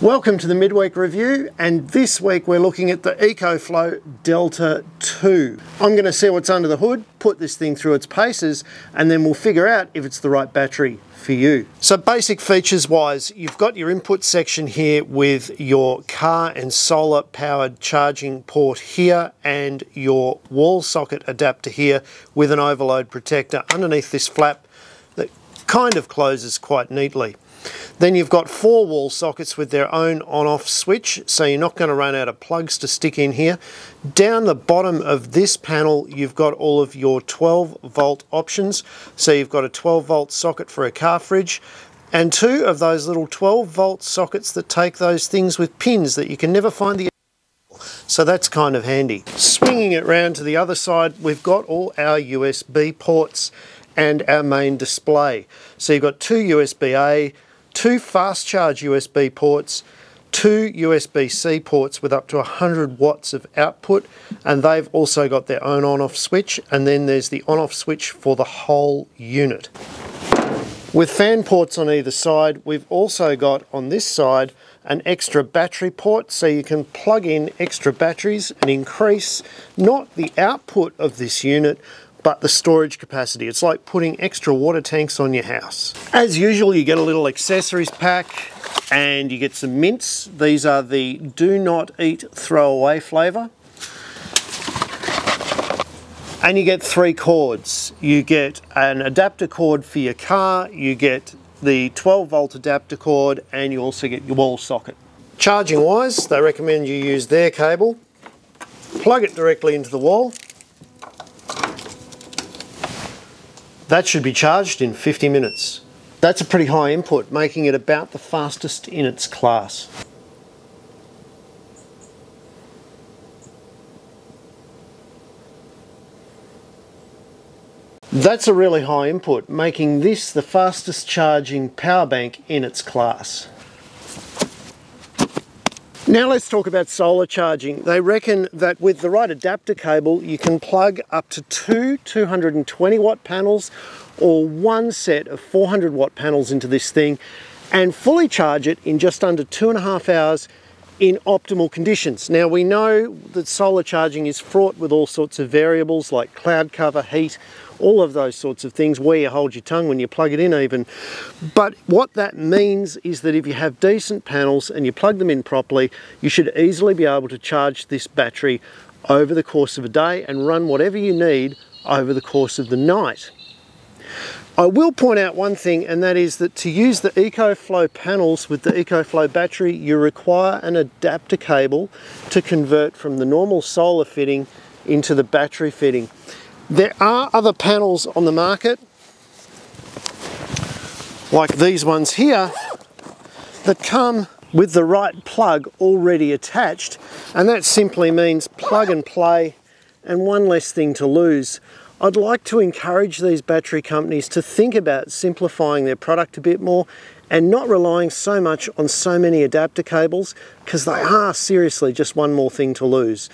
Welcome to the midweek review and this week we're looking at the EcoFlow Delta 2. I'm going to see what's under the hood, put this thing through its paces and then we'll figure out if it's the right battery for you. So basic features wise, you've got your input section here with your car and solar powered charging port here and your wall socket adapter here with an overload protector underneath this flap that kind of closes quite neatly. Then you've got four wall sockets with their own on-off switch, so you're not going to run out of plugs to stick in here. Down the bottom of this panel, you've got all of your 12 volt options. So you've got a 12 volt socket for a car fridge, and two of those little 12 volt sockets that take those things with pins that you can never find the so that's kind of handy. Swinging it round to the other side, we've got all our USB ports and our main display. So you've got two USB-A, two fast charge USB ports, two USB-C ports with up to 100 watts of output and they've also got their own on-off switch and then there's the on-off switch for the whole unit. With fan ports on either side we've also got on this side an extra battery port so you can plug in extra batteries and increase not the output of this unit but the storage capacity. It's like putting extra water tanks on your house. As usual, you get a little accessories pack and you get some mints. These are the do not eat throwaway flavour. And you get three cords. You get an adapter cord for your car, you get the 12 volt adapter cord, and you also get your wall socket. Charging wise, they recommend you use their cable, plug it directly into the wall, That should be charged in 50 minutes. That's a pretty high input, making it about the fastest in its class. That's a really high input, making this the fastest charging power bank in its class. Now let's talk about solar charging. They reckon that with the right adapter cable, you can plug up to two 220 watt panels or one set of 400 watt panels into this thing and fully charge it in just under two and a half hours in optimal conditions. Now we know that solar charging is fraught with all sorts of variables like cloud cover, heat, all of those sorts of things, where you hold your tongue when you plug it in even. But what that means is that if you have decent panels and you plug them in properly, you should easily be able to charge this battery over the course of a day and run whatever you need over the course of the night. I will point out one thing and that is that to use the EcoFlow panels with the EcoFlow battery you require an adapter cable to convert from the normal solar fitting into the battery fitting. There are other panels on the market like these ones here that come with the right plug already attached and that simply means plug and play and one less thing to lose. I'd like to encourage these battery companies to think about simplifying their product a bit more and not relying so much on so many adapter cables because they are seriously just one more thing to lose.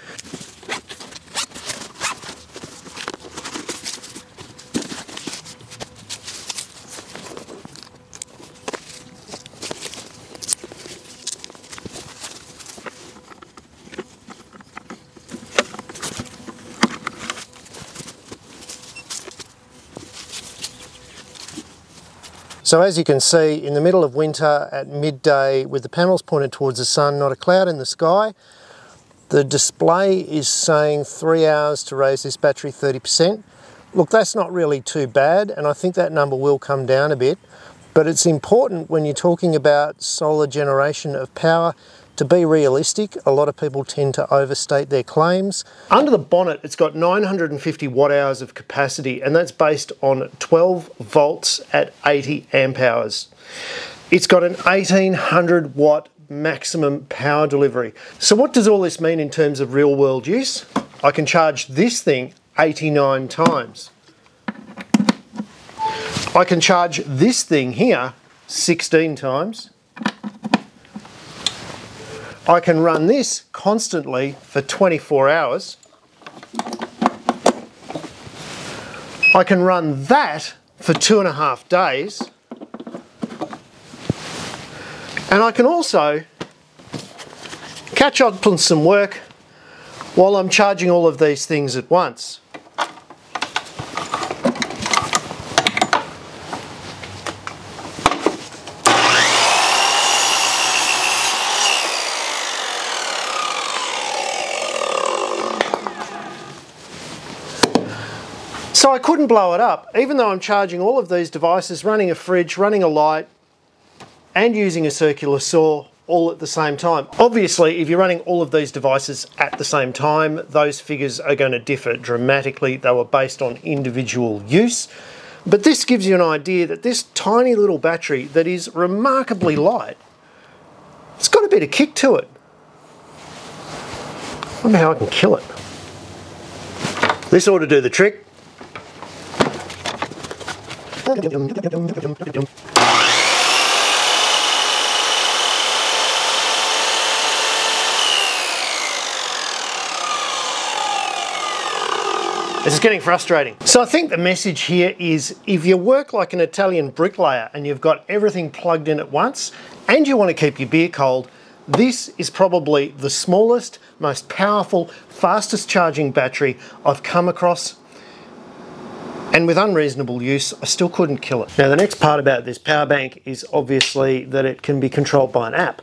So as you can see, in the middle of winter at midday, with the panels pointed towards the sun, not a cloud in the sky, the display is saying three hours to raise this battery 30%. Look, that's not really too bad, and I think that number will come down a bit, but it's important when you're talking about solar generation of power to be realistic, a lot of people tend to overstate their claims. Under the bonnet, it's got 950 watt hours of capacity, and that's based on 12 volts at 80 amp hours. It's got an 1800 watt maximum power delivery. So what does all this mean in terms of real world use? I can charge this thing 89 times. I can charge this thing here 16 times. I can run this constantly for 24 hours. I can run that for two and a half days. And I can also catch up on some work while I'm charging all of these things at once. So I couldn't blow it up, even though I'm charging all of these devices, running a fridge, running a light, and using a circular saw all at the same time. Obviously, if you're running all of these devices at the same time, those figures are going to differ dramatically. They were based on individual use. But this gives you an idea that this tiny little battery that is remarkably light, it's got a bit of kick to it. I wonder how I can kill it. This ought to do the trick. This is getting frustrating. So I think the message here is if you work like an Italian bricklayer and you've got everything plugged in at once and you want to keep your beer cold, this is probably the smallest, most powerful, fastest charging battery I've come across and with unreasonable use, I still couldn't kill it. Now the next part about this power bank is obviously that it can be controlled by an app.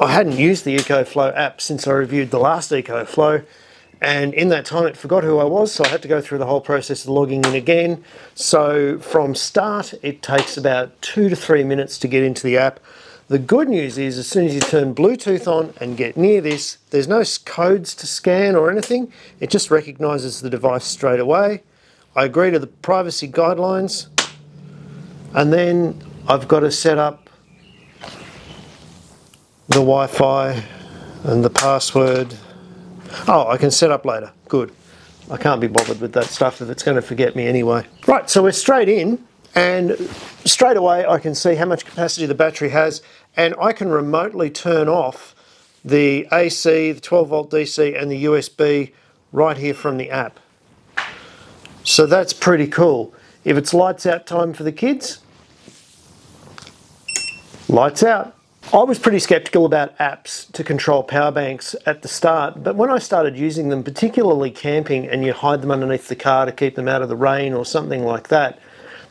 I hadn't used the EcoFlow app since I reviewed the last EcoFlow, and in that time it forgot who I was, so I had to go through the whole process of logging in again. So from start, it takes about two to three minutes to get into the app. The good news is as soon as you turn Bluetooth on and get near this, there's no codes to scan or anything. It just recognizes the device straight away. I agree to the privacy guidelines and then I've got to set up the Wi-Fi and the password. Oh, I can set up later. Good. I can't be bothered with that stuff if it's going to forget me anyway. Right, so we're straight in and straight away I can see how much capacity the battery has and I can remotely turn off the AC, the 12 volt DC and the USB right here from the app. So that's pretty cool. If it's lights out time for the kids, lights out. I was pretty skeptical about apps to control power banks at the start, but when I started using them, particularly camping, and you hide them underneath the car to keep them out of the rain or something like that,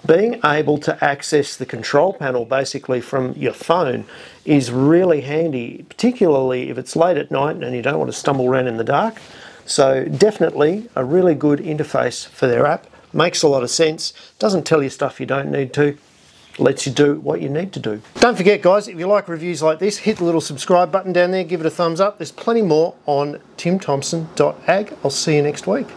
being able to access the control panel basically from your phone is really handy, particularly if it's late at night and you don't want to stumble around in the dark. So definitely a really good interface for their app. Makes a lot of sense. Doesn't tell you stuff you don't need to. Lets you do what you need to do. Don't forget guys, if you like reviews like this, hit the little subscribe button down there, give it a thumbs up. There's plenty more on timthompson.ag. I'll see you next week.